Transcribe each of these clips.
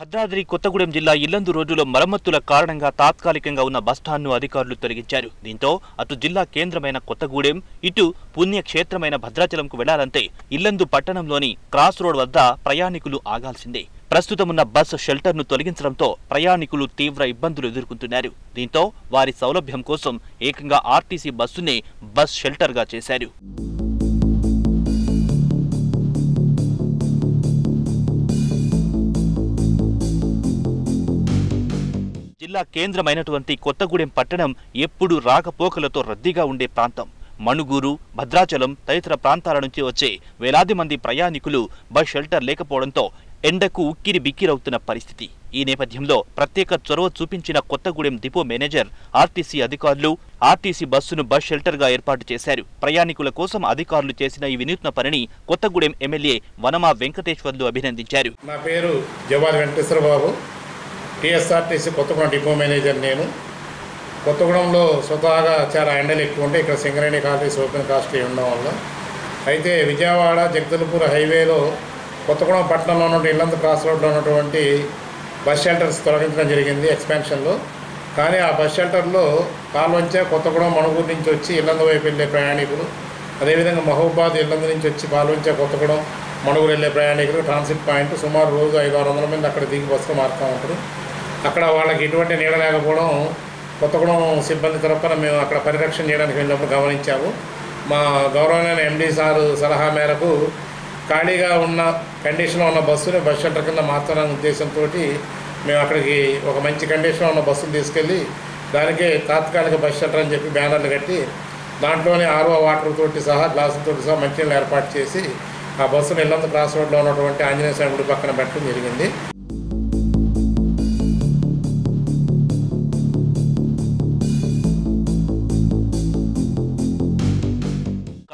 భద్రాద్రి కొత్తగూడెం జిల్లా ఇల్లందు రోడ్డులో మరమ్మతుల కారణంగా తాత్కాలికంగా ఉన్న బస్టాండ్ను అధికారులు తొలగించారు. దీంతో అటు జిల్లా కేంద్రమైన కొత్తగూడెం ఇటు పుణ్యక్షేత్రమైన భద్రాచలంకు వెళ్ళాలంటే ఇల్లందు పట్టణంలోని క్రాస్ రోడ్ వద్ద ప్రయాణికులు ఆగాల్సిందే. ప్రస్తుతమున్న బస్సు షెల్టర్ను తొలగించడంతో ప్రయాణికులు తీవ్ర ఇబ్బందులు ఎదుర్కొంటున్నారు. దీంతో వారి సౌలభ్యం కోసం ఏకంగా ఆర్టీసీ బస్సునే బస్ షెల్టర్గా చేశారు. జిల్లా కేంద్రమైనటువంటి కొత్తగూడెం పట్టణం ఎప్పుడు రాకపోకలతో రద్దీగా ఉండే ప్రాంతం. మణుగూరు భద్రాచలం తదితర ప్రాంతాల నుంచి వచ్చే వేలాది మంది ప్రయాణికులు బస్ షెల్టర్ లేకపోవడంతో ఎండకు ఉక్కిరి బిక్కిరవుతున్న పరిస్థితి. ఈ నేపథ్యంలో ప్రత్యేక చొరవ చూపించిన కొత్తగూడెం డిపో మేనేజర్ ఆర్టీసీ అధికారులు ఆర్టీసీ బస్సును బస్ షెల్టర్గా ఏర్పాటు చేశారు. ప్రయాణికుల కోసం అధికారులు చేసిన ఈ వినూత్న పనిని కొత్తగూడెం ఎమ్మెల్యే వనమా వెంకటేశ్వర్లు అభినందించారు. నా పేరు Jawal Venkateswara Babu TSRTC Kothagudem depot manager నేను. కొత్తగూడెంలో స్వతహాగా చాలా ఎండలు ఎక్కువ ఉంటాయి ఇక్కడ సింగరేణి కాలేజ్ ఓపెన్ కాస్ట్ ఉండడం వల్ల. అయితే విజయవాడ జగదల్పూర్ హైవేలో కొత్తగూడెం పట్టణంలో ఉన్న ఇల్లంత క్రాస్ రోడ్లో ఉన్నటువంటి బస్ షెల్టర్స్ తొలగించడం జరిగింది ఎక్స్పాన్షన్లో కానీ ఆ బస్ షెల్టర్లో పాల్వంచ కొత్తగూడెం మణుగూరు నుంచి వచ్చి ఇల్లంద వైపు వెళ్ళే ప్రయాణికులు అదేవిధంగా మహబూబాద్ ఇల్లంద నుంచి వచ్చి పాల్వంచ కొత్తగూడెం మణుగూరు వెళ్ళే ప్రయాణికులు ట్రాన్సిట్ పాయింట్ సుమారు రోజు ఐదు ఆరు వందల మంది అక్కడ దిగి బస్సులు మారుతూ ఉంటారు. అక్కడ వాళ్ళకి ఎటువంటి నీడ లేకపోవడం కొత్తగూడెం సిబ్బంది తరపున మేము అక్కడ పరిరక్షణ చేయడానికి వెళ్ళినప్పుడు గమనించాము. మా గౌరవమైన ఎండీ సారు సలహా మేరకు ఖాళీగా ఉన్న కండిషన్లో ఉన్న బస్సుని బస్ షెల్టర్ కింద మార్చాలనే ఉద్దేశంతో మేము అక్కడికి ఒక మంచి కండిషన్లో ఉన్న బస్సును తీసుకెళ్ళి దానికే తాత్కాలిక బస్ షెల్టర్ అని చెప్పి బ్యానర్లు కట్టి దాంట్లోనే ఆర్ఓ వాటర్ తోటి సహా గ్లాసులతో సహా మంచినీళ్ళు ఏర్పాటు చేసి ఆ బస్సును ఇల్లంత క్రాస్ రోడ్లో ఉన్నటువంటి ఆంజనేయ స్వామి గుడి పక్కన పెట్టడం జరిగింది.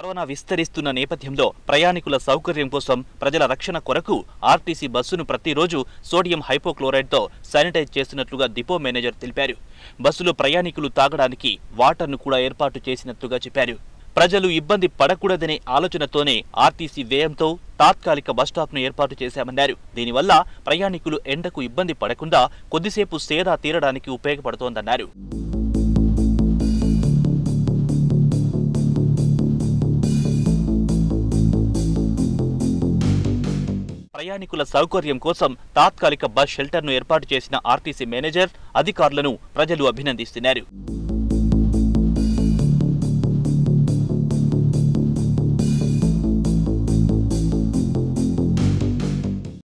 కరోనా విస్తరిస్తున్న నేపథ్యంలో ప్రయాణికుల సౌకర్యం కోసం ప్రజల రక్షణ కొరకు ఆర్టీసీ బస్సును ప్రతిరోజు సోడియం హైపోక్లోరైడ్తో శానిటైజ్ చేస్తున్నట్లుగా డిపో మేనేజర్ తెలిపారు. బస్సులో ప్రయాణికులు తాగడానికి వాటర్ను కూడా ఏర్పాటు చేసినట్లుగా చెప్పారు. ప్రజలు ఇబ్బంది పడకూడదనే ఆలోచనతోనే ఆర్టీసీ వ్యయంతో తాత్కాలిక బస్టాప్ను ఏర్పాటు చేశామన్నారు. దీనివల్ల ప్రయాణికులు ఎండకు ఇబ్బంది పడకుండా కొద్దిసేపు సేదా తీరడానికి ఉపయోగపడుతోందన్నారు. ప్రయాణికుల సౌకర్యం కోసం తాత్కాలిక బస్ షెల్టర్ను ఏర్పాటు చేసిన ఆర్టీసీ మేనేజర్ అధికారులను ప్రజలు అభినందిస్తున్నారు.